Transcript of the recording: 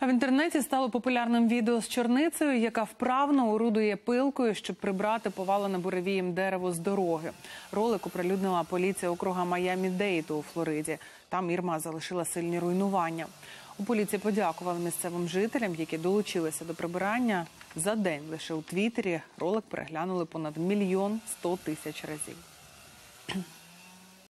А в інтернеті стало популярним відео з чорницею, яка вправно орудує пилкою, щоб прибрати повалене буревієм дерево з дороги. Ролик оприлюднила поліція округа Майамі-Дейт у Флориді. Там Ірма залишила сильні руйнування. У поліції подякували місцевим жителям, які долучилися до прибирання. За день лише у Твіттері ролик переглянули понад мільйон сто тисяч разів.